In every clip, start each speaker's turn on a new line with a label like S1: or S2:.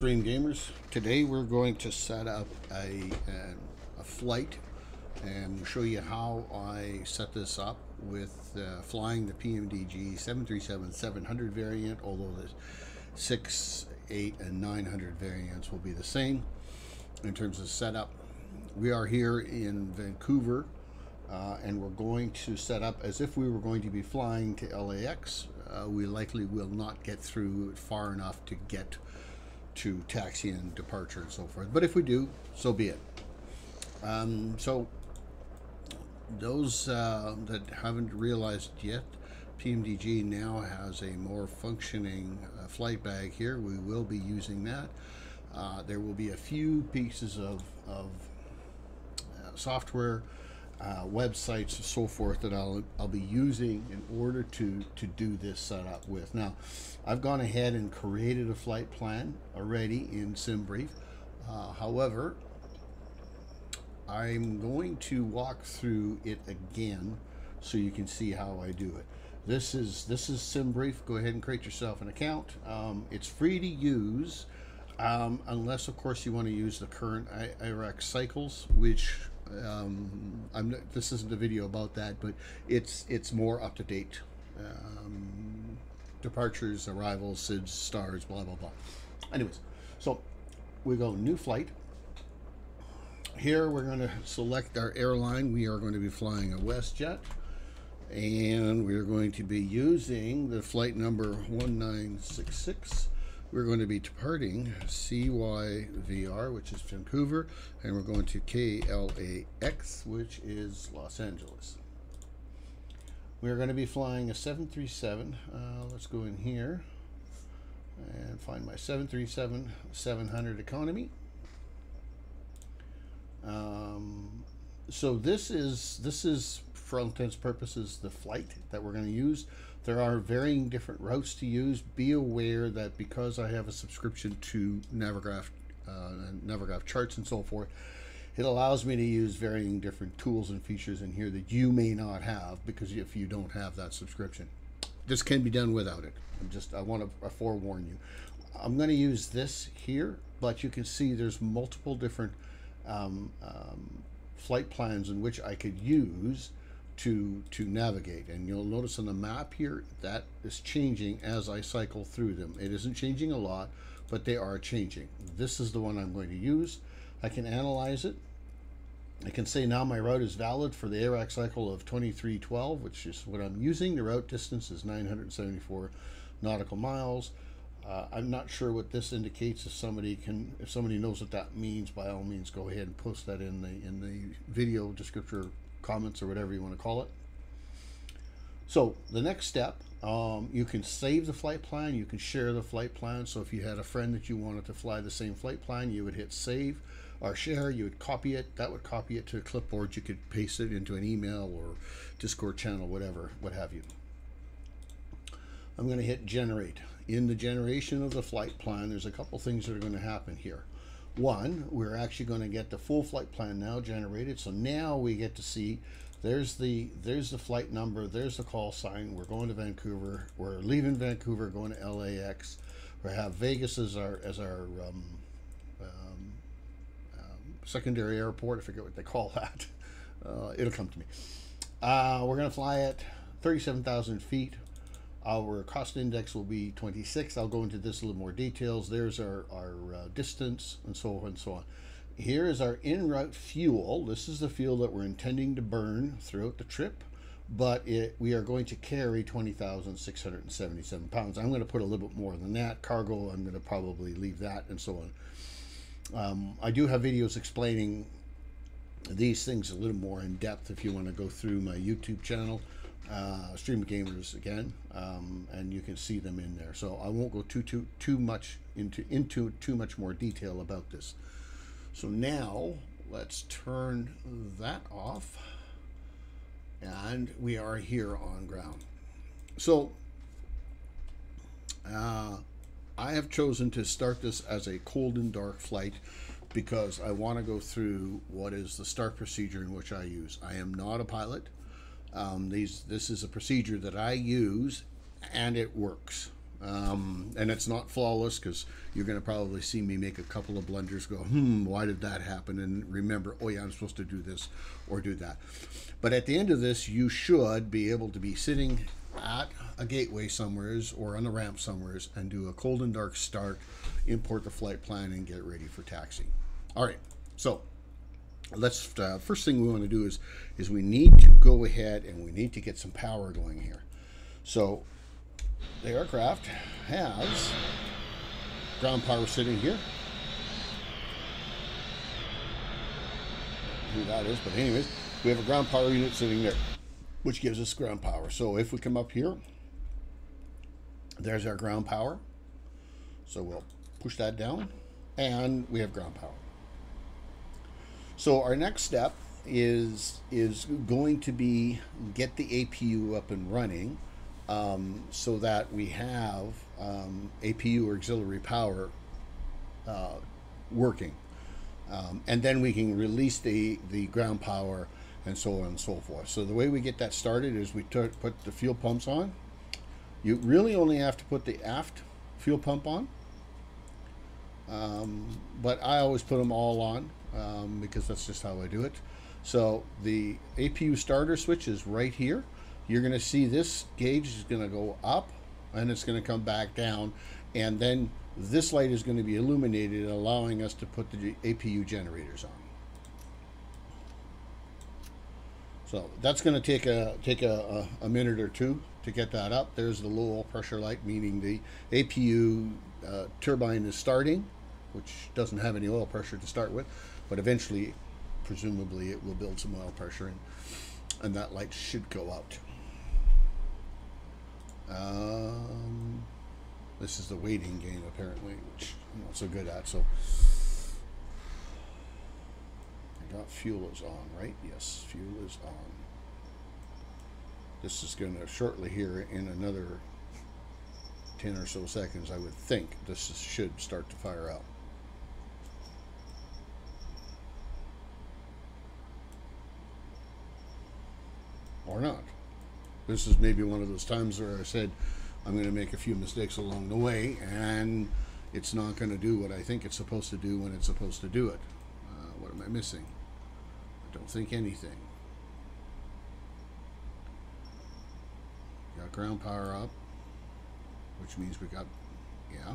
S1: Stream Gamerz. Today we're going to set up a, a, a, flight and show you how I set this up with uh, flying the PMDG 737-700 variant, although the 6, 8, and 900 variants will be the same in terms of setup. We are here in Vancouver uh, and we're going to set up as if we were going to be flying to LAX. Uh, we likely will not get through far enough to get to taxi and departure and so forth. But if we do, so be it. Um, so those uh, that haven't realized yet, PMDG now has a more functioning uh, flight bag here. We will be using that. Uh, there will be a few pieces of, of uh, software, uh, websites, and so forth that I'll, I'll be using in order to, to do this setup with. Now, I've gone ahead and created a flight plan already in SimBrief. Uh, however, I'm going to walk through it again so you can see how I do it. This is this is SimBrief. Go ahead and create yourself an account. Um, it's free to use, um, unless of course you want to use the current IRAX cycles, which um, I'm this isn't a video about that, but it's it's more up to date. Um, departures, arrivals, SIDS, stars, blah blah blah. Anyways, so we go new flight. Here we're going to select our airline. We are going to be flying a WestJet. And we're going to be using the flight number 1966 we're going to be departing CYVR, which is Vancouver, and we're going to KLAX, which is Los Angeles. We're going to be flying a 737. Uh, let's go in here and find my 737-700 economy. Um, so this is this is for all intents purposes the flight that we're going to use. There are varying different routes to use. Be aware that because I have a subscription to Navigraph, uh, Navigraph charts and so forth, it allows me to use varying different tools and features in here that you may not have because if you don't have that subscription. This can be done without it. I'm just I want to forewarn you. I'm going to use this here, but you can see there's multiple different um, um, flight plans in which I could use to to navigate. And you'll notice on the map here that is changing as I cycle through them. It isn't changing a lot but they are changing. This is the one I'm going to use. I can analyze it. I can say now my route is valid for the AIRAC cycle of 2312 which is what I'm using. The route distance is 974 nautical miles. Uh, I'm not sure what this indicates. If somebody can if somebody knows what that means by all means go ahead and post that in the in the video descriptor comments or whatever you want to call it. So the next step, um, you can save the flight plan, you can share the flight plan. So if you had a friend that you wanted to fly the same flight plan, you would hit save or share, you would copy it, that would copy it to a clipboard, you could paste it into an email or Discord channel, whatever, what have you. I'm going to hit generate. In the generation of the flight plan, there's a couple things that are going to happen here. One, we're actually going to get the full flight plan now generated. So now we get to see there's the there's the flight number, there's the call sign. We're going to Vancouver. We're leaving Vancouver, going to LAX. We have Vegas as our as our um, um, um, secondary airport. I forget what they call that. Uh, it'll come to me. Uh, we're going to fly at 37,000 feet. Our cost index will be 26. I'll go into this a little more details. There's our, our uh, distance and so on and so on. Here is our in route fuel. This is the fuel that we're intending to burn throughout the trip, but it, we are going to carry 20,677 pounds. I'm going to put a little bit more than that. Cargo, I'm going to probably leave that and so on. Um, I do have videos explaining these things a little more in depth if you want to go through my YouTube channel uh, Stream Gamerz again, um, and you can see them in there. So I won't go too too too much into into too much more detail about this. So now let's turn that off, and we are here on ground. So uh, I have chosen to start this as a cold and dark flight because I want to go through what is the start procedure in which I use. I am not a pilot. Um, these this is a procedure that I use, and it works. Um, and it's not flawless because you're going to probably see me make a couple of blunders go, hmm, why did that happen? And remember, oh yeah, I'm supposed to do this or do that. But at the end of this, you should be able to be sitting at a gateway somewheres or on a ramp somewheres and do a cold and dark start, import the flight plan, and get ready for taxi. All right, so let's uh, first thing we want to do is is we need to go ahead and we need to get some power going here. So the aircraft has ground power sitting here. Who that is, but anyways, we have a ground power unit sitting there, which gives us ground power. So if we come up here, there's our ground power. So we'll push that down, and we have ground power. So our next step is is going to be get the APU up and running um, so that we have um, APU or auxiliary power uh, working. Um, and then we can release the, the ground power and so on and so forth. So the way we get that started is we put the fuel pumps on. You really only have to put the aft fuel pump on. Um, but I always put them all on um, because that's just how I do it. So the APU starter switch is right here you're going to see this gauge is going to go up and it's going to come back down and then this light is going to be illuminated allowing us to put the APU generators on. So that's going to take a take a, a, a, minute or two to get that up. There's the low oil pressure light, meaning the APU uh, turbine is starting, which doesn't have any oil pressure to start with, but eventually, presumably, it will build some oil pressure, and, and that light should go out. Um, this is the waiting game apparently, which I'm not so good at. So I got fuel is on, right? Yes, fuel is on. This is going to shortly here in another 10 or so seconds, I would think this is, should start to fire up. Or not this is maybe one of those times where I said I'm going to make a few mistakes along the way, and it's not going to do what I think it's supposed to do when it's supposed to do it. Uh, what am I missing? I don't think anything. Got ground power up, which means we got, yeah.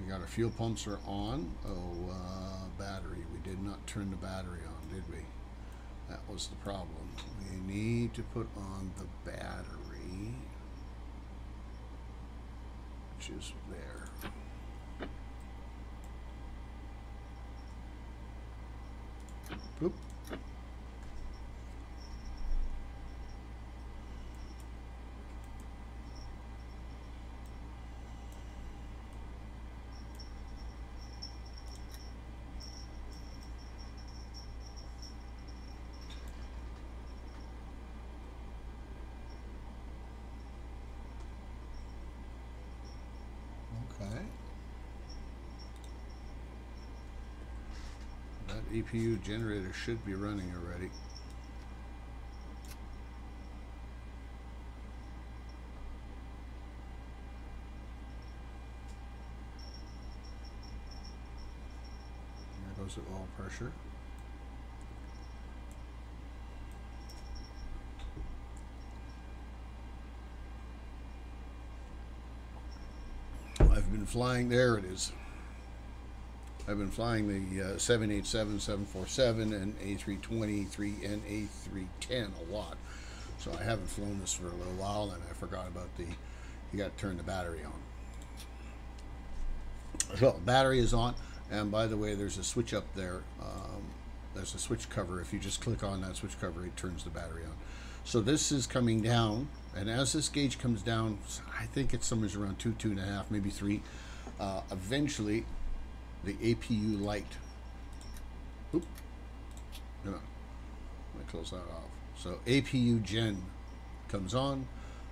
S1: We got our fuel pumps are on. Oh, uh, battery. We did not turn the battery on, did we? That was the problem. We need to put on the battery, which is there. Boop. APU generator should be running already. There goes the oil pressure. I've been flying, there it is. I've been flying the uh, 787, 747, and A320, 3 and A310 a lot. So I haven't flown this for a little while, and I forgot about the, you got to turn the battery on. So battery is on, and by the way, there's a switch up there. Um, there's a switch cover. If you just click on that switch cover, it turns the battery on. So this is coming down, and as this gauge comes down, I think it's somewhere around two, two and a half, maybe three. Uh, eventually, the APU light. Oop. No. Let me close that off. So APU gen comes on.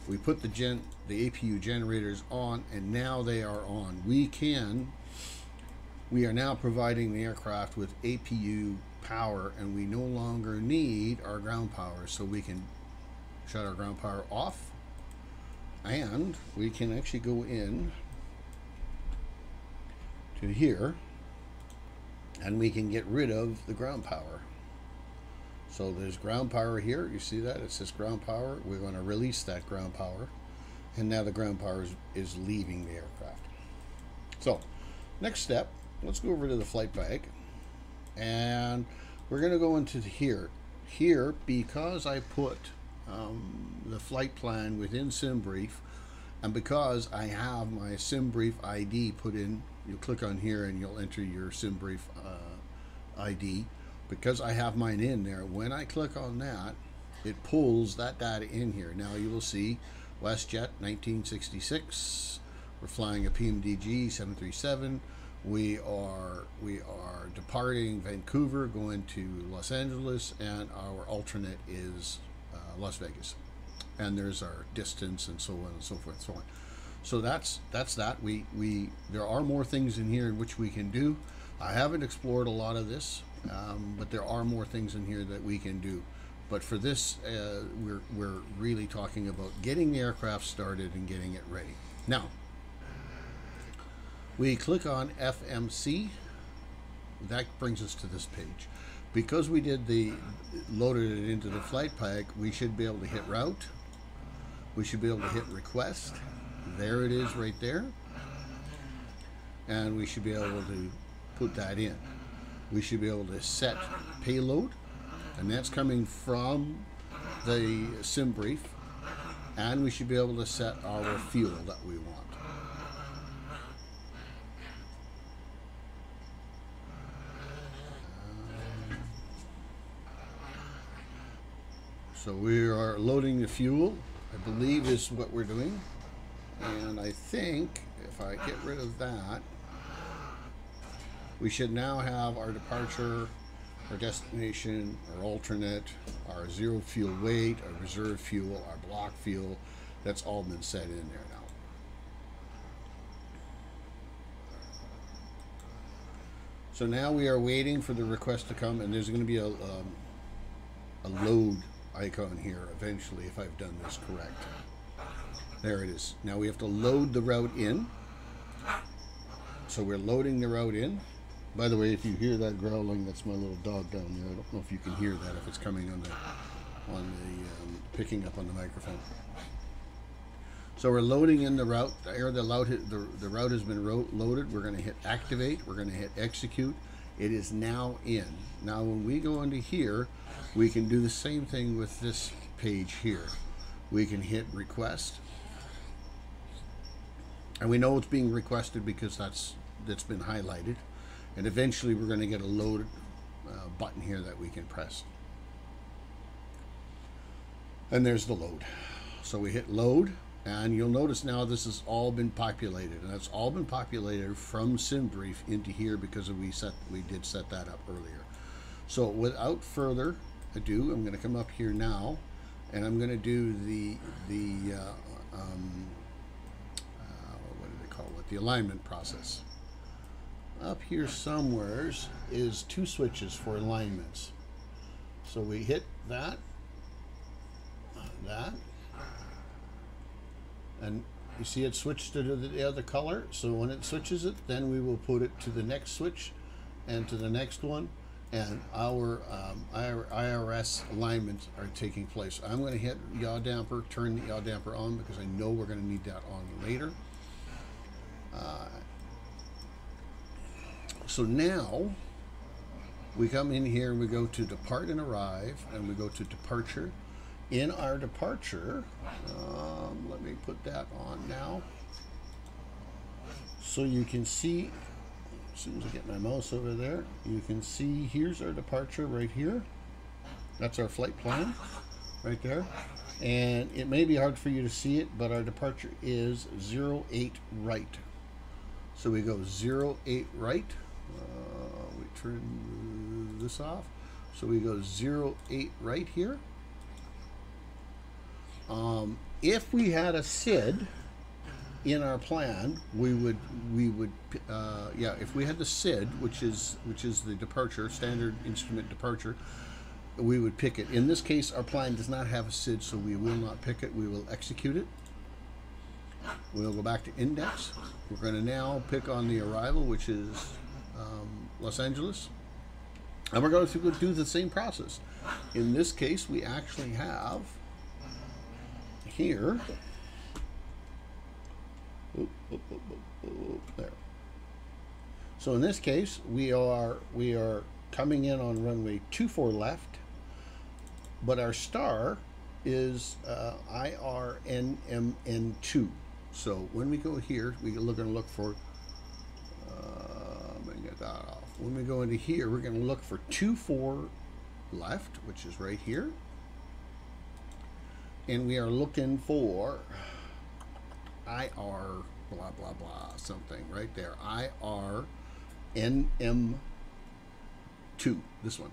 S1: We put the gen the APU generators on and now they are on. We can we are now providing the aircraft with APU power and we no longer need our ground power so we can shut our ground power off and we can actually go in to here and we can get rid of the ground power. So there's ground power here. You see that? It says ground power. We're going to release that ground power. And now the ground power is, is leaving the aircraft. So next step, let's go over to the flight bag. And we're going to go into here. Here, because I put um, the flight plan within SimBrief, and because I have my SimBrief ID put in, you'll click on here and you'll enter your SimBrief uh, ID because I have mine in there, when I click on that, it pulls that data in here. Now you will see WestJet 1966. We're flying a PMDG 737. We are we are departing Vancouver, going to Los Angeles, and our alternate is uh, Las Vegas. And there's our distance and so on and so forth and so on. So that's that's that. We we there are more things in here in which we can do. I haven't explored a lot of this. Um, but there are more things in here that we can do. But for this, uh, we're, we're really talking about getting the aircraft started and getting it ready. Now, we click on FMC. That brings us to this page. Because we did the loaded it into the flight bag, we should be able to hit route. We should be able to hit request. There it is right there. And we should be able to put that in we should be able to set payload, and that's coming from the SimBrief. and we should be able to set our fuel that we want. So we are loading the fuel, I believe is what we're doing. And I think if I get rid of that, we should now have our departure, our destination, our alternate, our zero fuel weight, our reserve fuel, our block fuel. That's all been set in there now. So now we are waiting for the request to come, and there's going to be a, um, a load icon here eventually if I've done this correct. There it is. Now we have to load the route in. So we're loading the route in. By the way, if you hear that growling, that's my little dog down there. I don't know if you can hear that if it's coming on the on the um, picking up on the microphone. So we're loading in the route. The, the, the route has been loaded. We're going to hit activate. We're going to hit execute. It is now in. Now when we go into here, we can do the same thing with this page here. We can hit request. And we know it's being requested because that's that's been highlighted. And eventually we're going to get a load uh, button here that we can press. And there's the load. So we hit load and you'll notice now this has all been populated. And that's all been populated from SimBrief into here because we set we did set that up earlier. So without further ado I'm going to come up here now and I'm going to do the the uh, um, uh, what do they call it the alignment process up here somewheres is two switches for alignments. So we hit that, that, and you see it switched to the other color. So when it switches it, then we will put it to the next switch and to the next one and our, um, IRS alignments are taking place. I'm going to hit yaw damper, turn the yaw damper on because I know we're going to need that on later. So now we come in here and we go to depart and arrive and we go to departure. In our departure, um, let me put that on now. So you can see, as soon as I get my mouse over there, you can see here's our departure right here. That's our flight plan right there. And it may be hard for you to see it, but our departure is 08 right. So we go 0, 08 right. Uh, we turn this off. So we go 0, 08 right here. Um, if we had a SID in our plan, we would we would uh, yeah. If we had the SID, which is which is the departure standard instrument departure, we would pick it. In this case, our plan does not have a SID, so we will not pick it. We will execute it. We'll go back to index. We're going to now pick on the arrival, which is um, Los Angeles. And we're going to do the same process. In this case, we actually have here. Oop, oop, oop, there. So in this case, we are we are coming in on runway 24 left, but our star is uh, IRNMN2. So when we go here, we're going to look for, uh, get that off. When we go into here, we're going to look for 2-4 left, which is right here. And we are looking for IR blah, blah, blah, something right there. IRNM2, this one.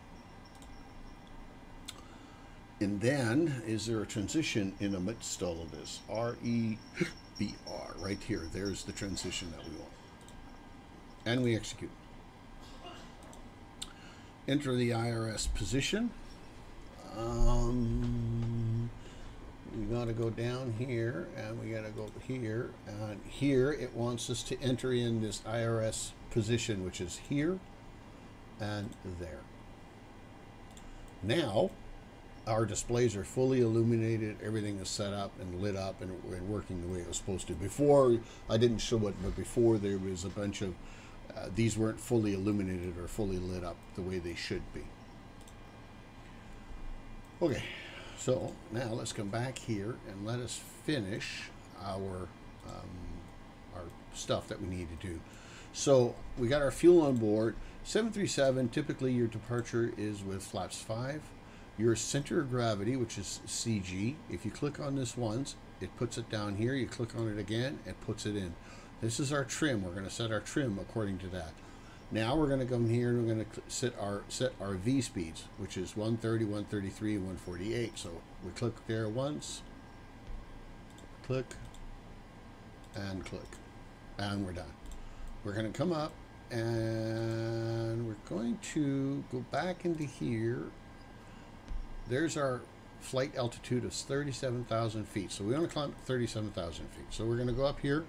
S1: And then, is there a transition in amidst all of this? R-E the R right here. There's the transition that we want. And we execute. Enter the IRS position. Um, we got to go down here and we got to go here. And here it wants us to enter in this IRS position, which is here and there. Now, our displays are fully illuminated. Everything is set up and lit up and, and, working the way it was supposed to. Before, I didn't show it, but before there was a bunch of, uh, these weren't fully illuminated or fully lit up the way they should be. Okay, so now let's come back here and let us finish our, um, our stuff that we need to do. So we got our fuel on board. 737, typically your departure is with flaps 5 your center of gravity, which is CG, if you click on this once, it puts it down here. You click on it again, it puts it in. This is our trim. We're going to set our trim according to that. Now we're going to come here and we're going to set our set our V speeds, which is 130, 133, 148. So we click there once, click, and click, and we're done. We're going to come up and we're going to go back into here there's our flight altitude of 37,000 feet. So we want to climb 37,000 feet. So we're going to go up here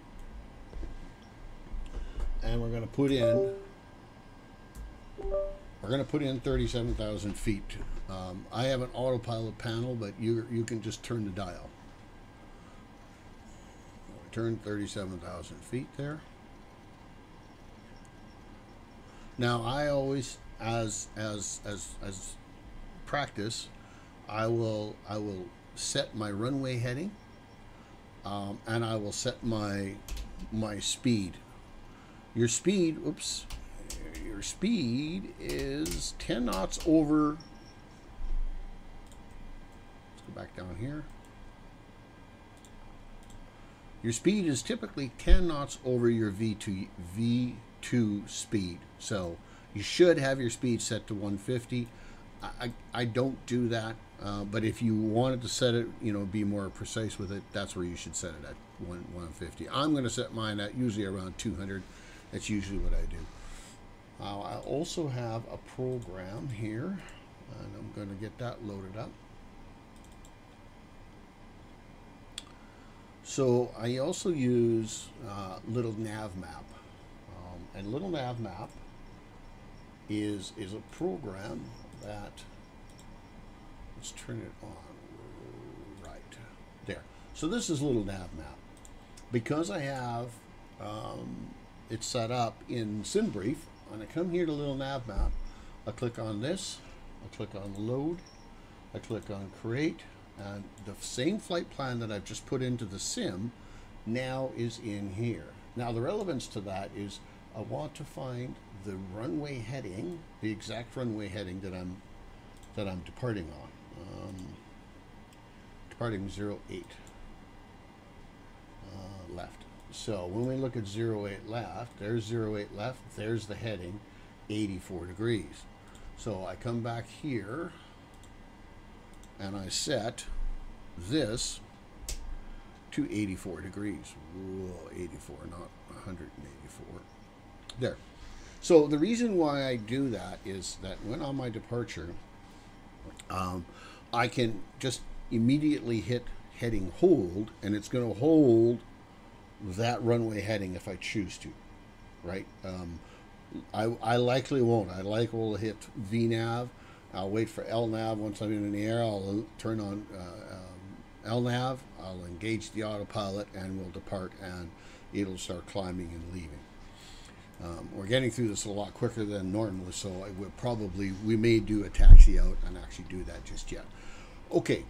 S1: and we're going to put in we're going to put in 37,000 feet. Um, I have an autopilot panel, but you you can just turn the dial. Turn 37,000 feet there. Now I always, as as as as practice, I will I will set my runway heading um, and I will set my my speed. Your speed, oops, your speed is 10 knots over. Let's go back down here. Your speed is typically 10 knots over your V2 V2 speed. So you should have your speed set to 150. I, I don't do that uh, but if you wanted to set it, you know, be more precise with it, that's where you should set it at 1, 150. I'm going to set mine at usually around 200. That's usually what I do. Uh, I also have a program here, and I'm going to get that loaded up. So I also use uh, Little Navmap, um, and Little Navmap is is a program that Let's turn it on right there. So this is Little Navmap. Because I have um, it set up in SimBrief, when I come here to Little Navmap, I click on this, I click on load, I click on create, and the same flight plan that I've just put into the sim now is in here. Now the relevance to that is I want to find the runway heading, the exact runway heading that I'm that I'm departing on um, departing 08 uh, left. So when we look at 08 left, there's 08 left, there's the heading, 84 degrees. So I come back here and I set this to 84 degrees. Whoa, 84, not 184. There. So the reason why I do that is that when on my departure, um, I can just immediately hit heading hold and it's going to hold that runway heading if I choose to, right? Um, I, I likely won't. I likely will hit VNAV. I'll wait for LNAV. Once I'm in the air, I'll turn on uh, um, LNAV. I'll engage the autopilot and we'll depart and it'll start climbing and leaving. Um, we're getting through this a lot quicker than normally, so I would probably, we may do a taxi out and actually do that just yet. Okay,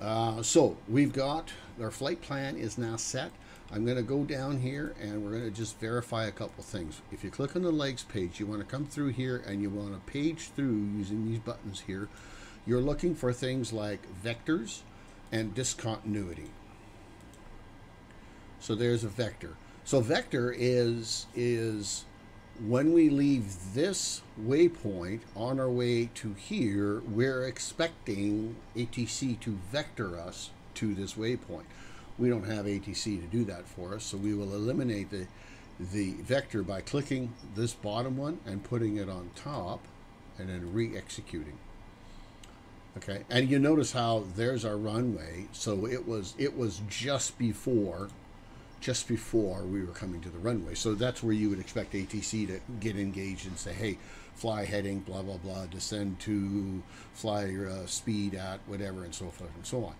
S1: uh, so we've got, our flight plan is now set. I'm going to go down here and we're going to just verify a couple things. If you click on the legs page, you want to come through here and you want to page through using these buttons here. You're looking for things like vectors and discontinuity. So there's a vector. So vector is is when we leave this waypoint on our way to here, we're expecting ATC to vector us to this waypoint. We don't have ATC to do that for us, so we will eliminate the the vector by clicking this bottom one and putting it on top and then re-executing. Okay, and you notice how there's our runway. So it was it was just before just before we were coming to the runway. So that's where you would expect ATC to get engaged and say, hey, fly heading, blah, blah, blah, descend to fly uh, speed at whatever, and so forth and so on.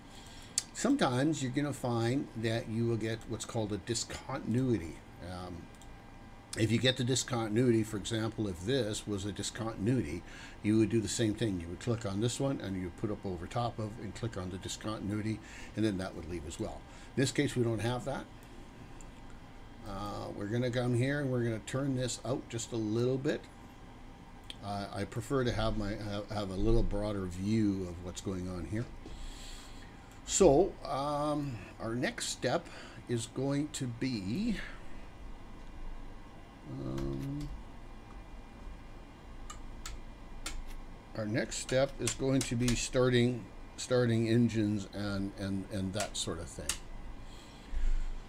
S1: Sometimes you're going to find that you will get what's called a discontinuity. Um, if you get the discontinuity, for example, if this was a discontinuity, you would do the same thing. You would click on this one and you put up over top of and click on the discontinuity, and then that would leave as well. In this case, we don't have that. Uh, we're going to come here and we're going to turn this out just a little bit. Uh, I prefer to have my have, a little broader view of what's going on here. So um, our next step is going to be um, our next step is going to be starting starting engines and and and that sort of thing.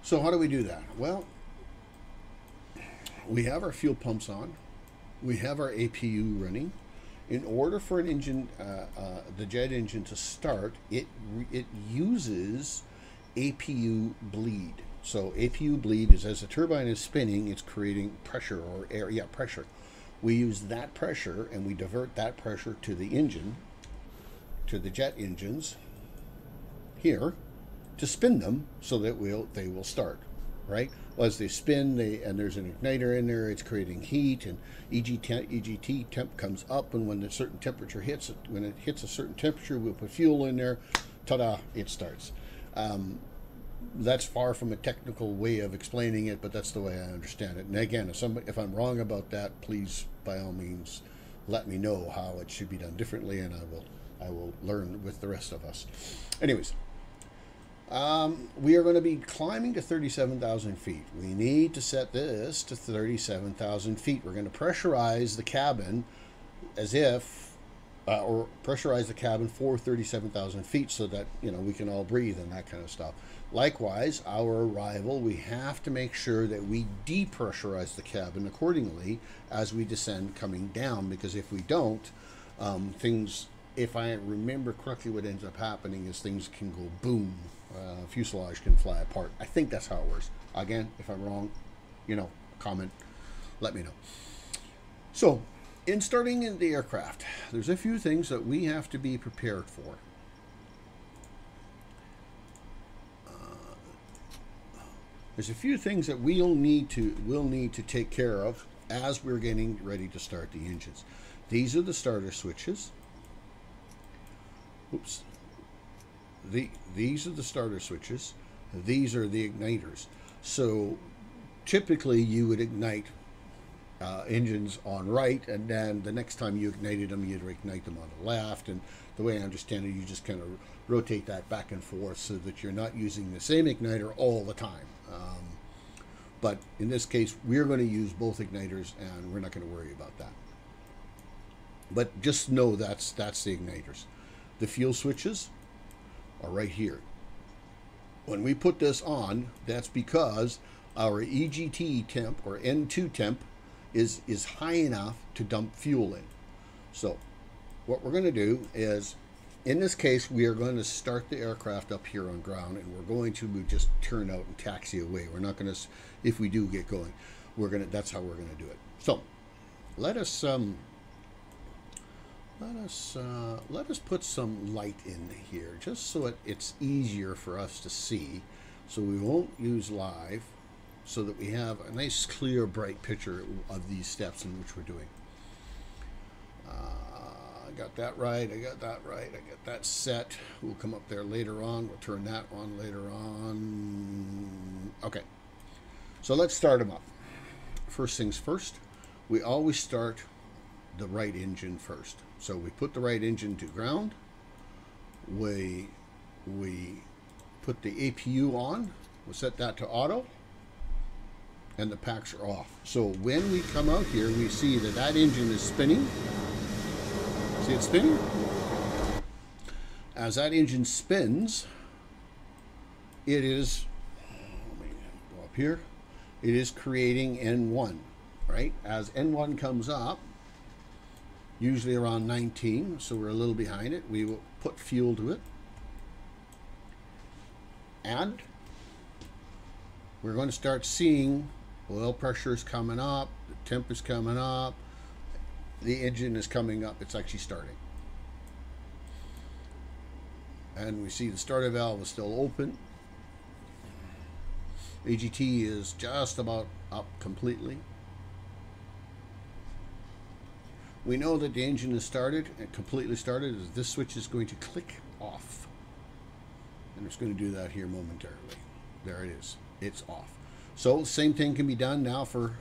S1: So how do we do that? Well, we have our fuel pumps on, we have our APU running. In order for an engine, uh, uh, the jet engine to start, it it uses APU bleed. So APU bleed is as the turbine is spinning, it's creating pressure or air, yeah, pressure. We use that pressure and we divert that pressure to the engine, to the jet engines here, to spin them so that we'll, they will start right? As they spin, they and there's an igniter in there. It's creating heat, and EGT, EGT temp comes up, and when a certain temperature hits, when it hits a certain temperature, we'll put fuel in there. Ta-da! It starts. Um, that's far from a technical way of explaining it, but that's the way I understand it. And again, if somebody, if I'm wrong about that, please by all means let me know how it should be done differently, and I will I will learn with the rest of us. Anyways, um, we are going to be climbing to 37,000 feet. We need to set this to 37,000 feet. We're going to pressurize the cabin as if, uh, or pressurize the cabin for 37,000 feet so that, you know, we can all breathe and that kind of stuff. Likewise, our arrival, we have to make sure that we depressurize the cabin accordingly as we descend coming down because if we don't, um, things, if I remember correctly, what ends up happening is things can go boom uh, fuselage can fly apart. I think that's how it works. Again, if I'm wrong, you know, comment, let me know. So, in starting in the aircraft, there's a few things that we have to be prepared for. Uh, there's a few things that we'll need to will need to take care of as we're getting ready to start the engines. These are the starter switches. Oops, the, these are the starter switches. These are the igniters. So typically you would ignite uh, engines on right, and then the next time you ignited them, you'd ignite them on the left. And the way I understand it, you just kind of rotate that back and forth so that you're not using the same igniter all the time. Um, but in this case, we're going to use both igniters, and we're not going to worry about that. But just know that's that's the igniters. The fuel switches, are right here. When we put this on, that's because our EGT temp or N2 temp is, is high enough to dump fuel in. So what we're going to do is in this case, we are going to start the aircraft up here on ground, and we're going to just turn out and taxi away. We're not going to, if we do get going, we're going to. That's how we're going to do it. So, let us um, let us uh, let us put some light in here, just so it, it's easier for us to see. So we won't use live, so that we have a nice, clear, bright picture of these steps in which we're doing. Uh, I got that right. I got that right. I got that set. We'll come up there later on. We'll turn that on later on. Okay. So let's start them up. First things first, we always start the right engine first. So we put the right engine to ground. We we put the APU on. We'll set that to auto. And the packs are off. So when we come out here, we see that that engine is spinning. See it spinning? As that engine spins, it is, oh, let me go up here, it is creating N1, right? As N1 comes up, usually around 19, so we're a little behind it, we will put fuel to it. And we're going to start seeing oil pressure is coming up, the temp is coming up, the engine is coming up, it's actually starting. And we see the starter valve is still open. EGT is just about up completely. We know that the engine is started and completely started as this switch is going to click off. And it's going to do that here momentarily. There it is. It's off. So same thing can be done now for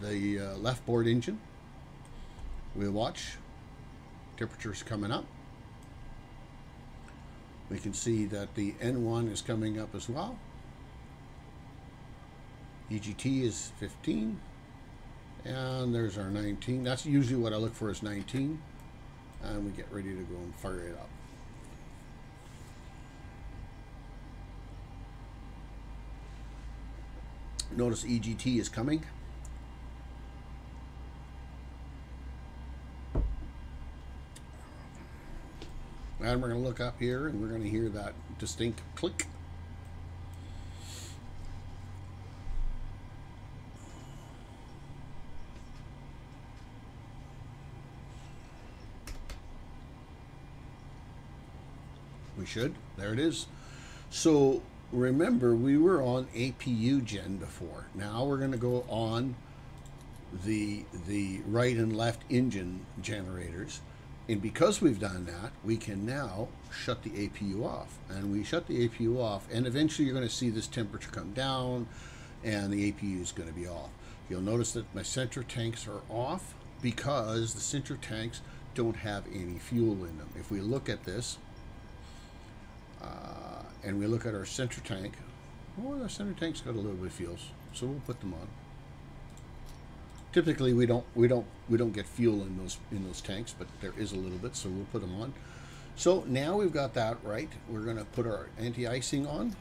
S1: the uh, left board engine. We'll watch. Temperature's coming up. We can see that the N1 is coming up as well. EGT is 15. And there's our 19. That's usually what I look for is 19. And we get ready to go and fire it up. Notice EGT is coming. And we're going to look up here and we're going to hear that distinct click. We should. There it is. So remember, we were on APU gen before. Now we're going to go on the the right and left engine generators. And because we've done that, we can now shut the APU off. And we shut the APU off, and eventually you're going to see this temperature come down, and the APU is going to be off. You'll notice that my center tanks are off because the center tanks don't have any fuel in them. If we look at this, uh, and we look at our center tank, well, our center tank's got a little bit of fuel, so we'll put them on. Typically we don't we don't we don't get fuel in those in those tanks but there is a little bit so we'll put them on. So now we've got that right. We're going to put our anti-icing on.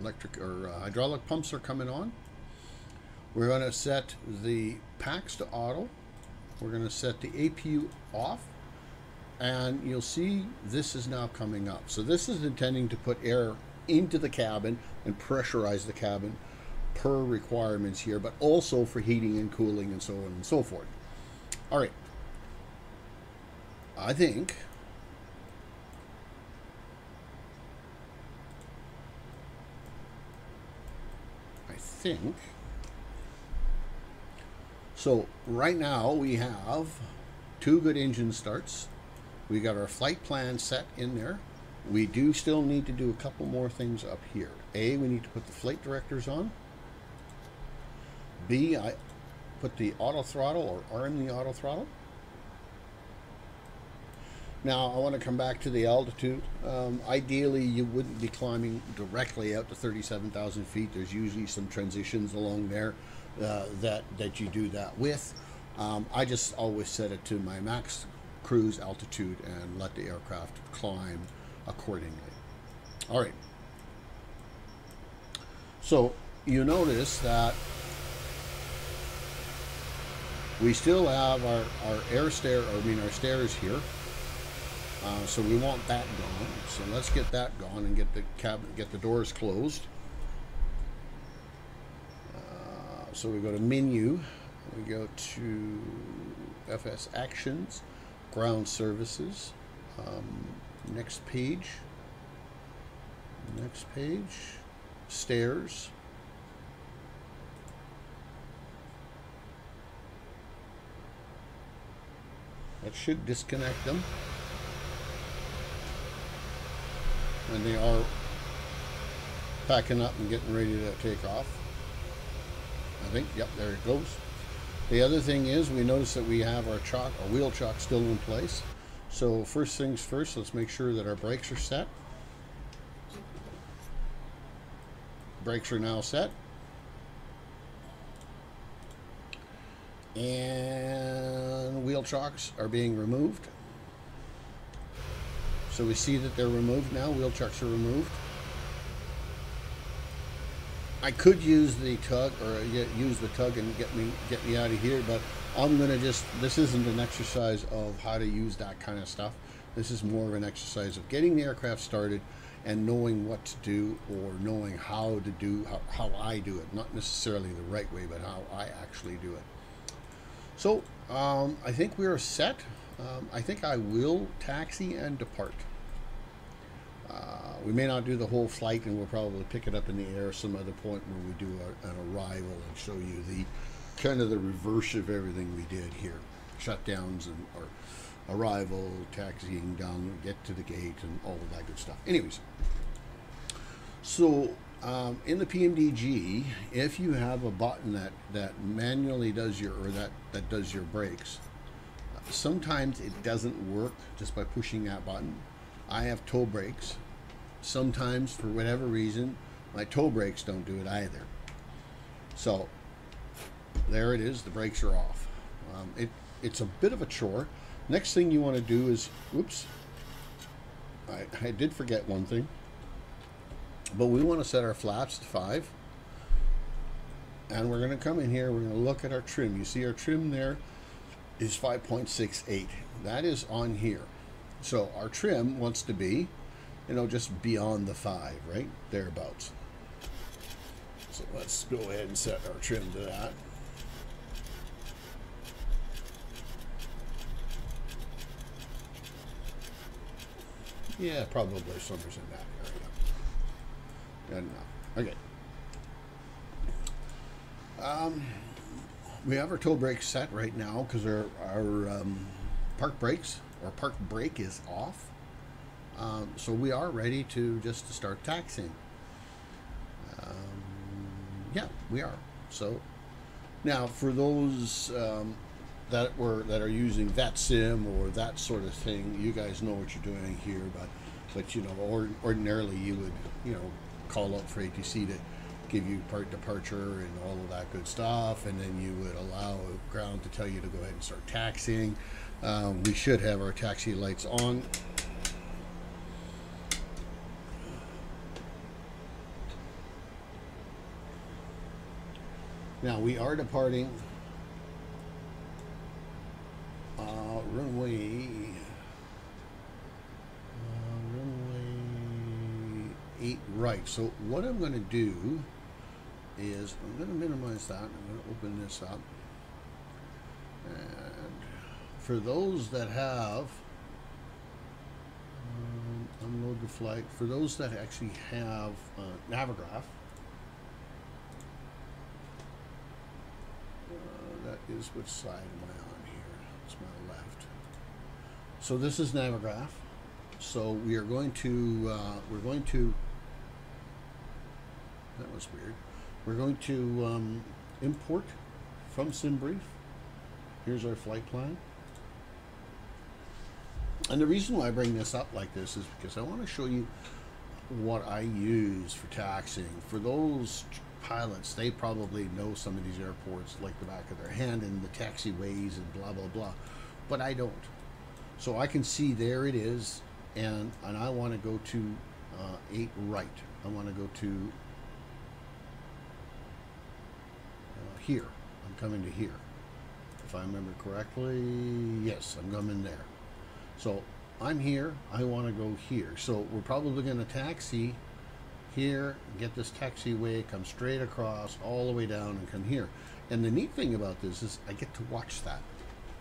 S1: Electric or uh, hydraulic pumps are coming on. We're going to set the packs to auto we're going to set the APU off and you'll see this is now coming up so this is intending to put air into the cabin and pressurize the cabin per requirements here, but also for heating and cooling and so on and so forth. All right. I think I think so right now we have two good engine starts. We got our flight plan set in there. We do still need to do a couple more things up here. A, we need to put the flight directors on. B, I put the auto throttle or arm the auto throttle. Now, I want to come back to the altitude. Um, ideally, you wouldn't be climbing directly out to 37,000 feet. There's usually some transitions along there uh, that, that you do that with. Um, I just always set it to my max cruise altitude and let the aircraft climb accordingly. All right. So you notice that We still have our, our air stair, I mean our stairs here. Uh, so we want that gone. So let's get that gone and get the cabinet, get the doors closed. Uh, so we go to menu, we go to FS Actions, Ground Services, um, next page, next page, Stairs. That should disconnect them. And they are packing up and getting ready to take off. I think, yep, there it goes. The other thing is we notice that we have our chock, our wheel chock still in place. So first things first, let's make sure that our brakes are set. Brakes are now set. And wheel chocks are being removed. So we see that they're removed now. Wheel chocks are removed. I could use the tug or use the tug and get me get me out of here, but I'm gonna just. This isn't an exercise of how to use that kind of stuff. This is more of an exercise of getting the aircraft started and knowing what to do or knowing how to do how, how I do it. Not necessarily the right way, but how I actually do it. So um, I think we are set. Um, I think I will taxi and depart. Uh, we may not do the whole flight, and we'll probably pick it up in the air some other point where we do a, an arrival and show you the kind of the reverse of everything we did here, shutdowns and or arrival, taxiing down, get to the gate, and all of that good stuff. Anyways, so um, in the PMDG, if you have a button that that manually does your or that that does your brakes, sometimes it doesn't work just by pushing that button. I have toe brakes. Sometimes, for whatever reason, my toe brakes don't do it either. So there it is. The brakes are off. Um, it it's a bit of a chore. Next thing you want to do is, whoops, I, I did forget one thing. But we want to set our flaps to 5. And we're going to come in here, we're going to look at our trim. You see our trim there is 5.68. That is on here. So our trim wants to be, you know, just beyond the 5, right? Thereabouts. So let's go ahead and set our trim to that. Yeah, probably somewhere in that area. And uh, okay. Um, we have our toe brakes set right now because our our um, park brakes or park brake is off. Um, so we are ready to just to start taxing. Um, yeah, we are. So now for those um, that were that are using that sim or that sort of thing, you guys know what you're doing here. But but you know, or, ordinarily you would you know call up for ATC to give you part departure and all of that good stuff, and then you would allow ground to tell you to go ahead and start taxiing. Um, we should have our taxi lights on. Now we are departing uh, runway uh, runway eight right. So what I'm going to do is I'm going to minimize that. I'm going to open this up. For those that have um, unload the flight, for those that actually have uh, Navigraph, uh, that is which side am I on here? It's my left. So this is Navigraph. So we are going to uh, we're going to that was weird. We're going to um, import from SimBrief. Here's our flight plan. And the reason why I bring this up like this is because I want to show you what I use for taxiing. For those pilots, they probably know some of these airports like the back of their hand and the taxiways and blah, blah, blah. But I don't. So I can see there it is, and, and I want to go to uh, 8 right. I want to go to uh, here. I'm coming to here. if I remember correctly. Yes, I'm coming there. So I'm here. I want to go here. So we're probably going to taxi here, get this taxiway, come straight across, all the way down, and come here. And the neat thing about this is I get to watch that.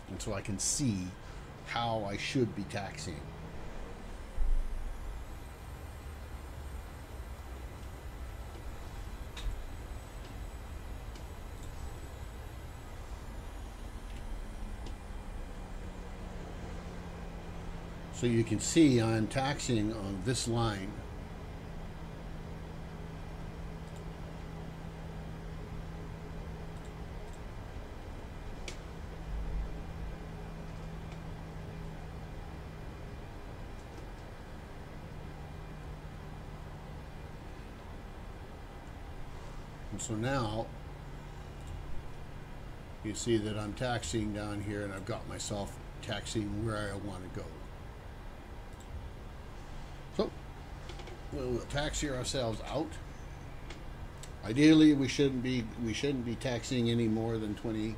S1: And so I can see how I should be taxiing. So you can see I'm taxiing on this line. And so now you see that I'm taxiing down here and I've got myself taxiing where I want to go. We'll taxi ourselves out. Ideally, we shouldn't be we shouldn't be taxiing any more than 20,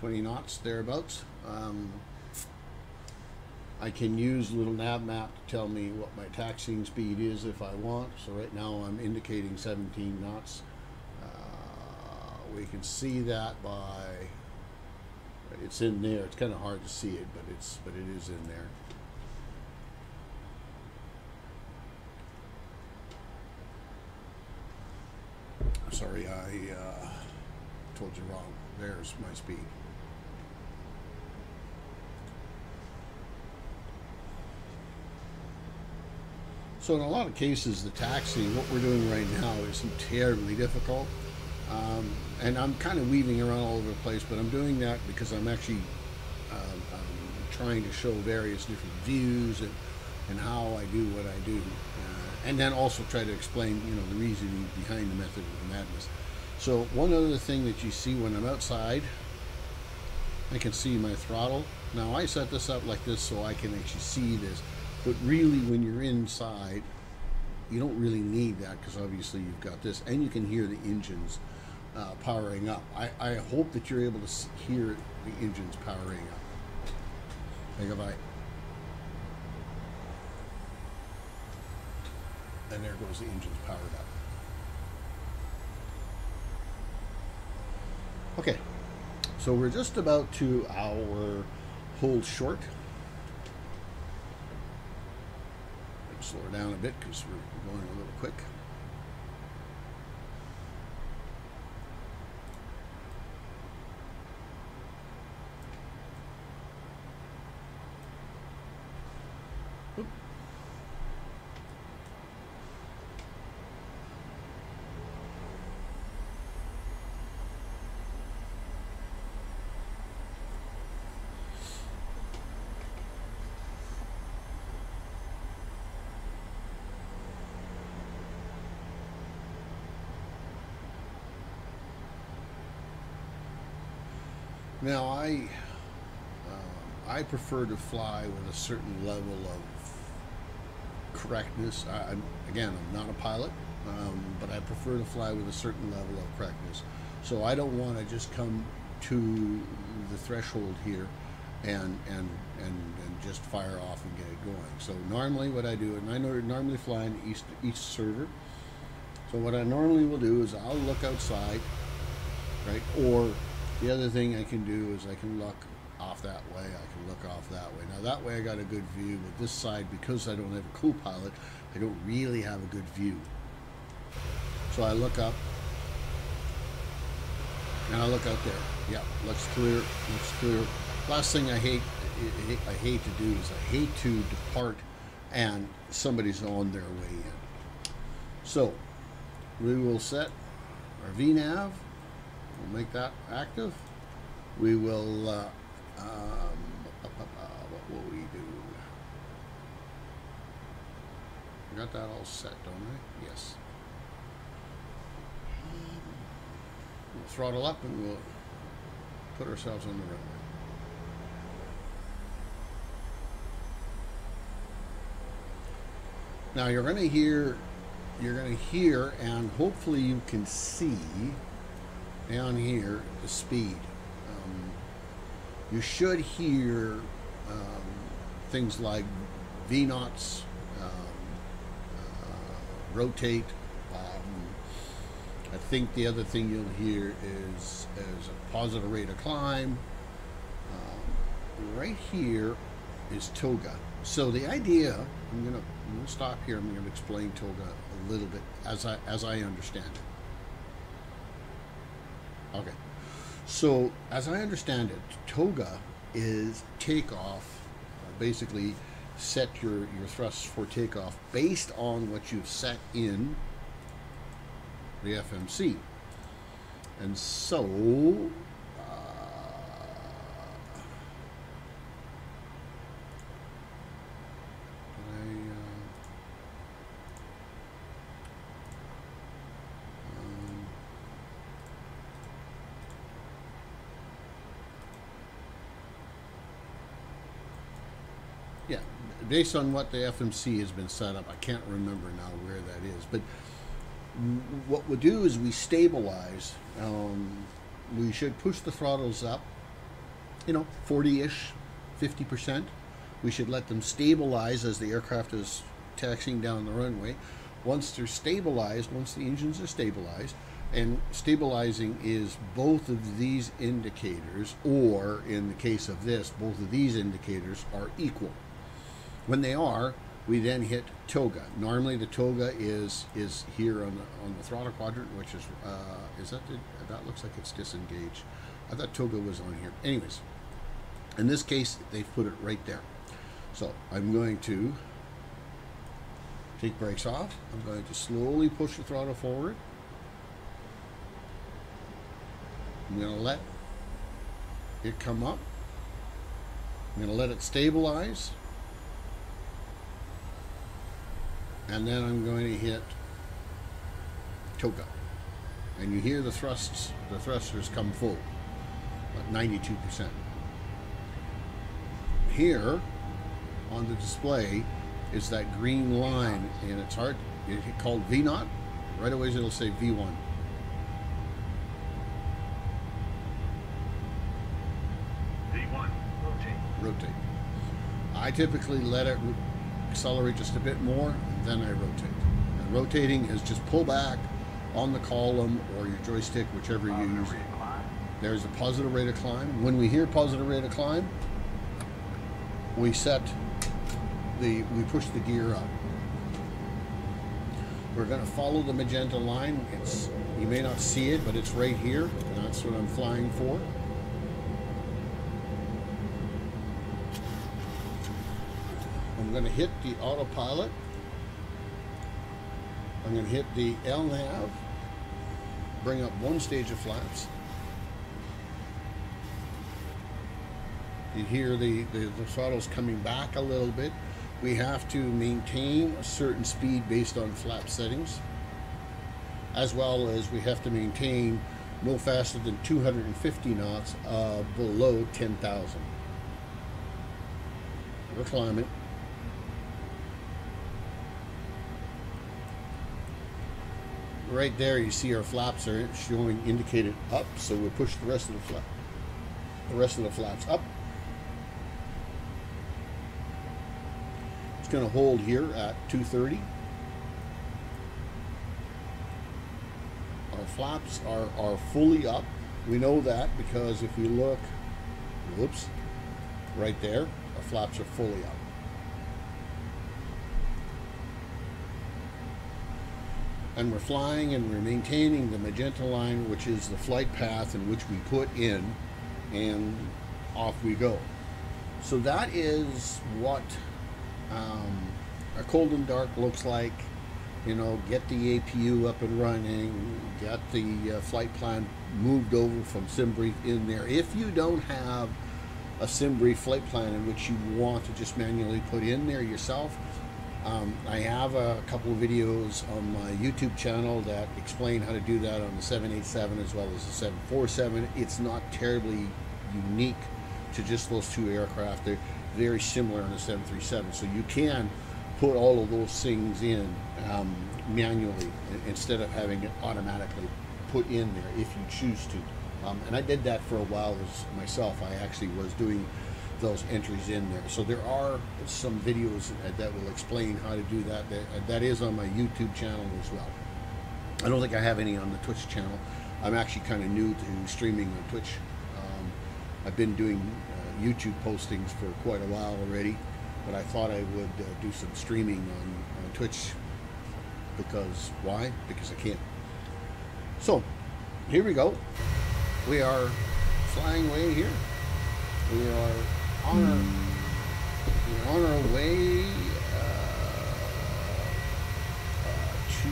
S1: 20 knots thereabouts. Um, I can use Little Navmap to tell me what my taxiing speed is if I want. So right now I'm indicating 17 knots. Uh, we can see that by it's in there. It's kind of hard to see it, but it's but it is in there. Sorry, I uh, told you wrong. There's my speed. So in a lot of cases, the taxiing, what we're doing right now, isn't terribly difficult. Um, and I'm kind of weaving around all over the place, but I'm doing that because I'm actually um, I'm trying to show various different views and, and how I do what I do. Uh, and then also try to explain, you know, the reasoning behind the method of the madness. So one other thing that you see when I'm outside, I can see my throttle. Now I set this up like this so I can actually see this. But really, when you're inside, you don't really need that because obviously you've got this, and you can hear the engines uh, powering up. I, I hope that you're able to hear the engines powering up. If and there goes the engines powered up. Okay, so we're just about to our hold short. slow her down a bit because we're going a little quick. Now I uh, I prefer to fly with a certain level of correctness. I, am again, I'm not a pilot, um, but I prefer to fly with a certain level of correctness. So I don't want to just come to the threshold here and and and and just fire off and get it going. So normally what I do, and I normally fly in east east server. So what I normally will do is I'll look outside, right, or the other thing I can do is I can look off that way. I can look off that way. Now that way I got a good view, but this side, because I don't have a co-pilot, I don't really have a good view. So I look up, and I look out there. Yeah, looks clear, looks clear. Last thing I hate, I hate to do is I hate to depart and somebody's on their way in. So we will set our VNAV We'll make that active. We will, uh, um, what will we do? I got that all set, don't I? Yes. We'll throttle up and we'll put ourselves on the runway. Now you're going to hear, you're going to hear, and hopefully you can see down here the speed. Um, you should hear um, things like V-knots, um, uh, rotate. Um, I think the other thing you'll hear is, is a positive rate of climb. Um, right here is TOGA. So the idea, I'm gonna, I'm gonna stop here. I'm gonna explain TOGA a little bit as I as I understand it. Okay. So as I understand it, TOGA is takeoff. Basically, set your your thrusts for takeoff based on what you've set in the FMC. And so Yeah, based on what the FMC has been set up, I can't remember now where that is. But what we do is we stabilize. Um, we should push the throttles up, you know, 40-ish, 50%. We should let them stabilize as the aircraft is taxiing down the runway. Once they're stabilized, once the engines are stabilized, and stabilizing is both of these indicators, or in the case of this, both of these indicators are equal. When they are, we then hit TOGA. Normally the TOGA is is here on the on the throttle quadrant, which is uh, is that the, that looks like it's disengaged. I thought TOGA was on here. Anyways, in this case they've put it right there. So I'm going to take brakes off. I'm going to slowly push the throttle forward. I'm going to let it come up. I'm going to let it stabilize. And then I'm going to hit TOGA. And you hear the thrusts, the thrusters come full, at 92%. Here, on the display, is that green line, and it's hard, it's called V naught. Right away it'll say V1.
S2: V1, rotate.
S1: Rotate. I typically let it accelerate just a bit more, then I rotate. And rotating is just pull back on the column or your joystick, whichever you use. There's a positive rate of climb. When we hear positive rate of climb, we set the, we push the gear up. We're going to follow the magenta line. It's, you may not see it, but it's right here. And that's what I'm flying for. I'm going to hit the autopilot. I'm going to hit the LNAV, bring up one stage of flaps. You hear the, the, the throttle's coming back a little bit. We have to maintain a certain speed based on flap settings, as well as we have to maintain no faster than 250 knots uh, below 10,000. We're climbing. Right there you see our flaps are showing indicated up so we push the rest of the flap the rest of the flaps up. It's going to hold here at 230 our flaps are, are fully up. We know that because if we look whoops right there our flaps are fully up and we're flying and we're maintaining the magenta line, which is the flight path in which we put in, and off we go. So that is what um, a cold and dark looks like. You know, get the APU up and running, get the uh, flight plan moved over from SimBrief in there. If you don't have a SimBrief flight plan in which you want to just manually put in there yourself, um, I have a couple of videos on my YouTube channel that explain how to do that on the 787 as well as the 747. It's not terribly unique to just those two aircraft. They're very similar on the 737. So you can put all of those things in um, manually instead of having it automatically put in there if you choose to. Um, and I did that for a while myself. I actually was doing those entries in there. So there are some videos that will explain how to do that. That, that is on my YouTube channel as well. I don't think I have any on the Twitch channel. I'm actually kind of new to streaming on Twitch. Um, I've been doing uh, YouTube postings for quite a while already, but I thought I would uh, do some streaming on, on Twitch because why? Because I can. So here we go. We are flying away here. We are on our, we're on our way uh, uh, to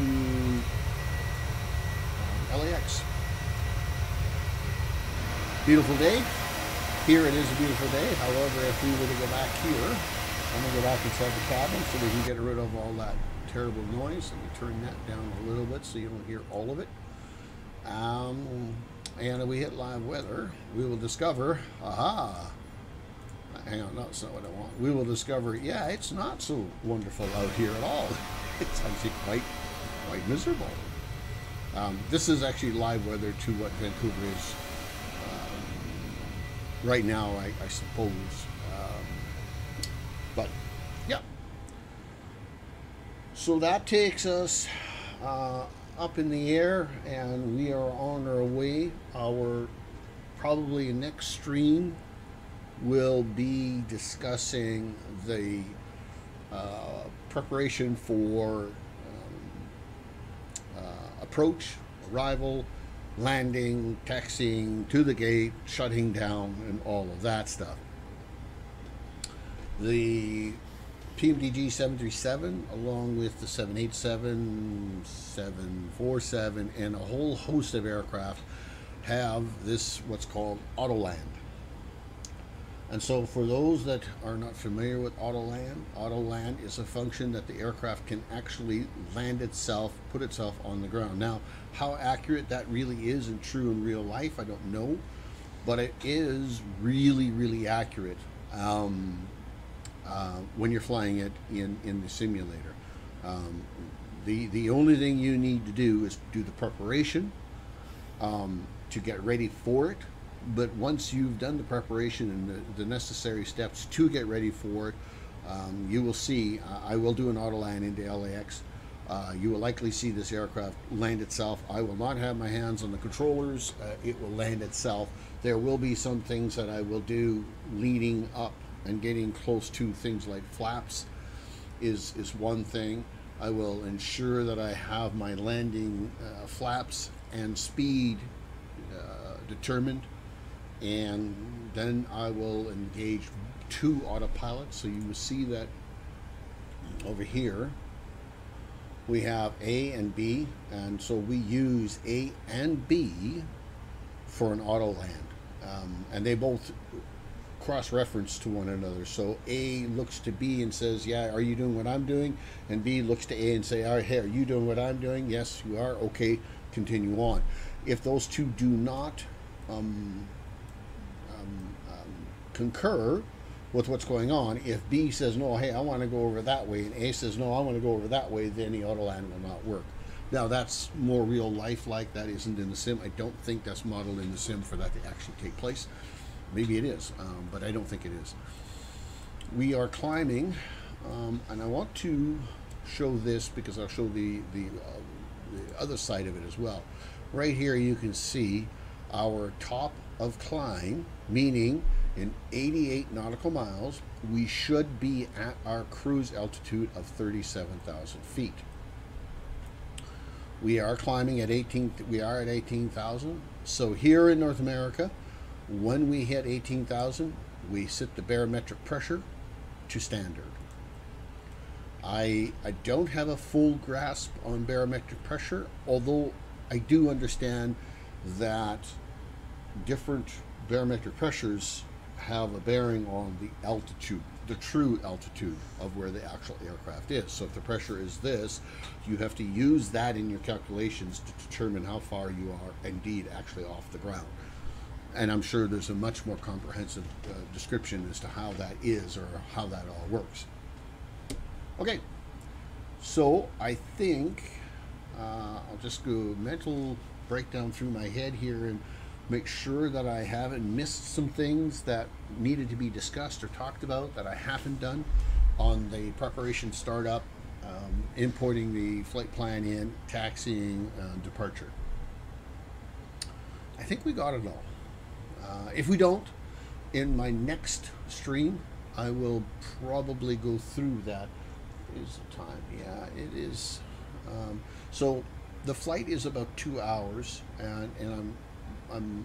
S1: um, LAX. Beautiful day. Here it is a beautiful day. However, if we were to go back here, I'm going to go back inside the cabin so we can get rid of all that terrible noise. Let me turn that down a little bit so you don't hear all of it. Um, and if we hit live weather, we will discover, aha, hang on, no, that's not what I want. We will discover, yeah, it's not so wonderful out here at all. It's actually quite, quite miserable. Um, this is actually live weather to what Vancouver is um, right now, I, I suppose. Um, but, yeah. So that takes us uh, up in the air, and we are on our way. Our probably next stream will be discussing the uh, preparation for um, uh, approach, arrival, landing, taxiing to the gate, shutting down, and all of that stuff. The PMDG 737, along with the 787, 747, and a whole host of aircraft, have this what's called Autoland. And so, for those that are not familiar with Autoland, Autoland is a function that the aircraft can actually land itself, put itself on the ground. Now, how accurate that really is and true in real life, I don't know, but it is really, really accurate um, uh, when you're flying it in, in the simulator. Um, the, the only thing you need to do is do the preparation um, to get ready for it but once you've done the preparation and the, the necessary steps to get ready for it, um, you will see. Uh, I will do an auto land into LAX. Uh, you will likely see this aircraft land itself. I will not have my hands on the controllers. Uh, it will land itself. There will be some things that I will do leading up and getting close to things like flaps is is one thing. I will ensure that I have my landing uh, flaps and speed uh, determined and then I will engage two autopilots. So you will see that over here we have A and B, and so we use A and B for an auto land, um, and they both cross-reference to one another. So A looks to B and says, "Yeah, are you doing what I'm doing?" And B looks to A and say, "All right, hey, are you doing what I'm doing?" Yes, you are. Okay, continue on. If those two do not um, concur with what's going on. If B says, no, hey, I want to go over that way, and A says, no, I want to go over that way, then the autoland will not work. Now, that's more real life like. That isn't in the sim. I don't think that's modeled in the sim for that to actually take place. Maybe it is, um, but I don't think it is. We are climbing, um, and I want to show this because I'll show the, the, uh, the other side of it as well. Right here, you can see our top of climb, meaning in 88 nautical miles, we should be at our cruise altitude of 37,000 feet. We are climbing at 18, we are at 18,000. So here in North America, when we hit 18,000, we set the barometric pressure to standard. I, I don't have a full grasp on barometric pressure, although I do understand that different barometric pressures have a bearing on the altitude, the true altitude of where the actual aircraft is. So if the pressure is this, you have to use that in your calculations to determine how far you are indeed actually off the ground. And I'm sure there's a much more comprehensive uh, description as to how that is or how that all works. Okay, so I think uh, I'll just go mental breakdown through my head here and make sure that I haven't missed some things that needed to be discussed or talked about that I haven't done on the preparation startup, um, importing the flight plan in, taxiing, uh, departure. I think we got it all. Uh, if we don't, in my next stream, I will probably go through that. Is the time? Yeah, it is. Um, so the flight is about two hours, and, and I'm, I'm,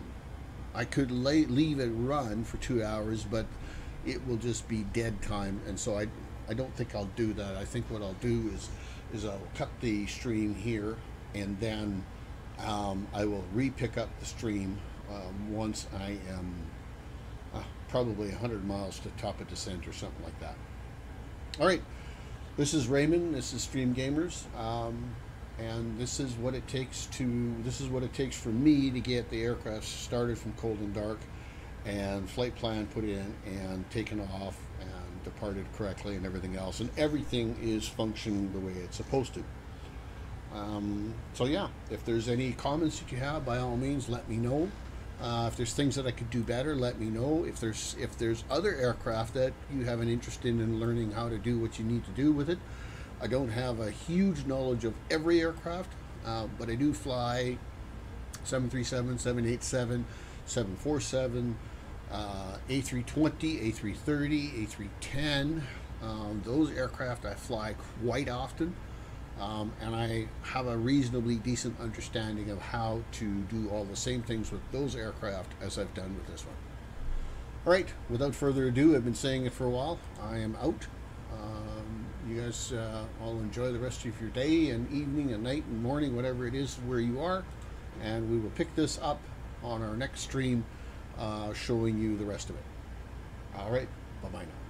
S1: I could lay, leave it run for two hours, but it will just be dead time, and so I, I don't think I'll do that. I think what I'll do is, is I'll cut the stream here, and then um, I will re-pick up the stream um, once I am uh, probably 100 miles to top of descent or something like that. All right, this is Raymond. This is Stream Gamerz, um, and this is what it takes to. This is what it takes for me to get the aircraft started from cold and dark, and flight plan put in and taken off and departed correctly and everything else, and everything is functioning the way it's supposed to. Um, so yeah, if there's any comments that you have, by all means, let me know. Uh, if there's things that I could do better, let me know. If there's if there's other aircraft that you have an interest in in learning how to do what you need to do with it, I don't have a huge knowledge of every aircraft, uh, but I do fly 737, 787, 747, uh, A320, A330, A310. Um, those aircraft I fly quite often. Um, and I have a reasonably decent understanding of how to do all the same things with those aircraft as I've done with this one. All right, without further ado, I've been saying it for a while. I am out. You guys uh, all enjoy the rest of your day and evening and night and morning, whatever it is where you are. And we will pick this up on our next stream, uh, showing you the rest of it. All right, bye bye now.